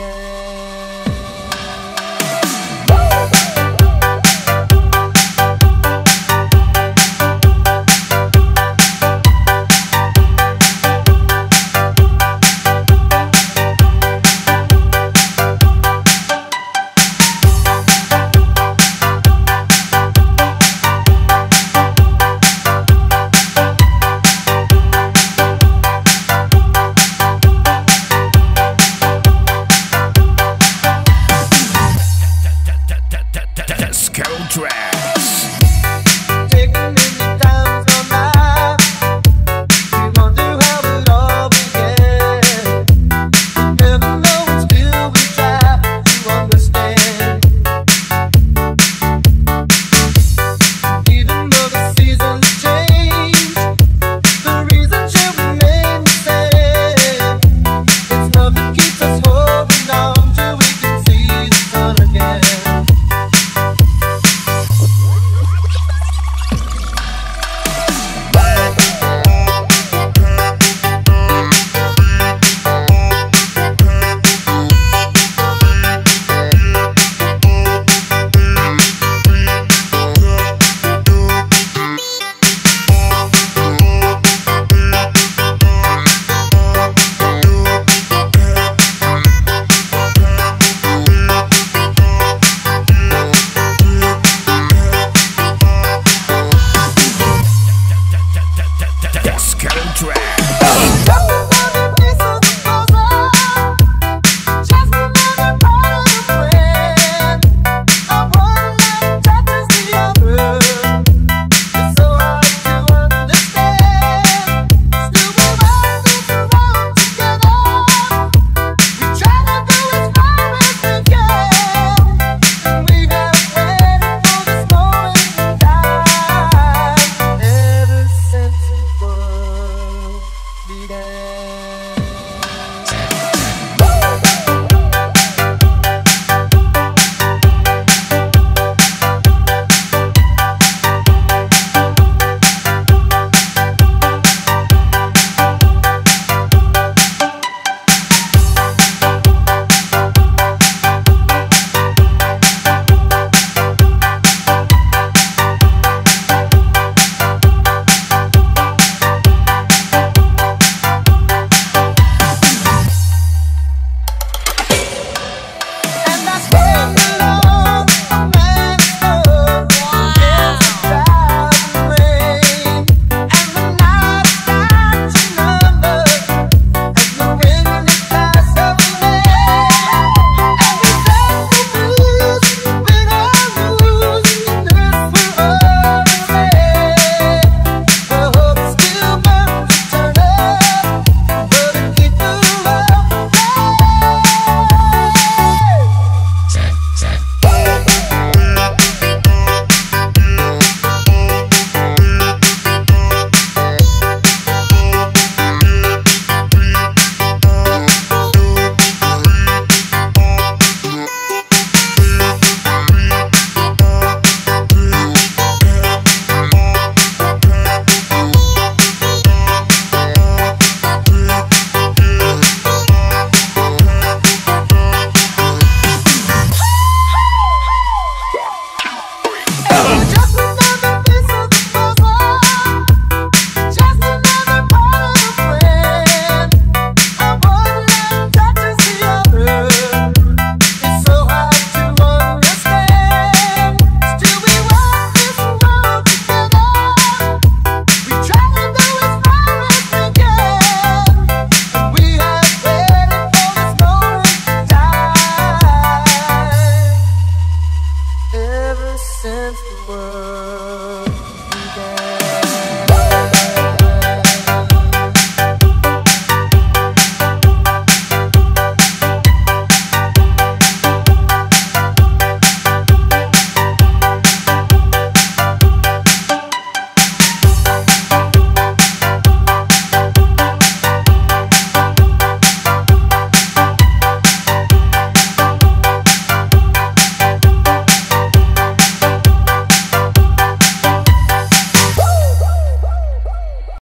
later. track.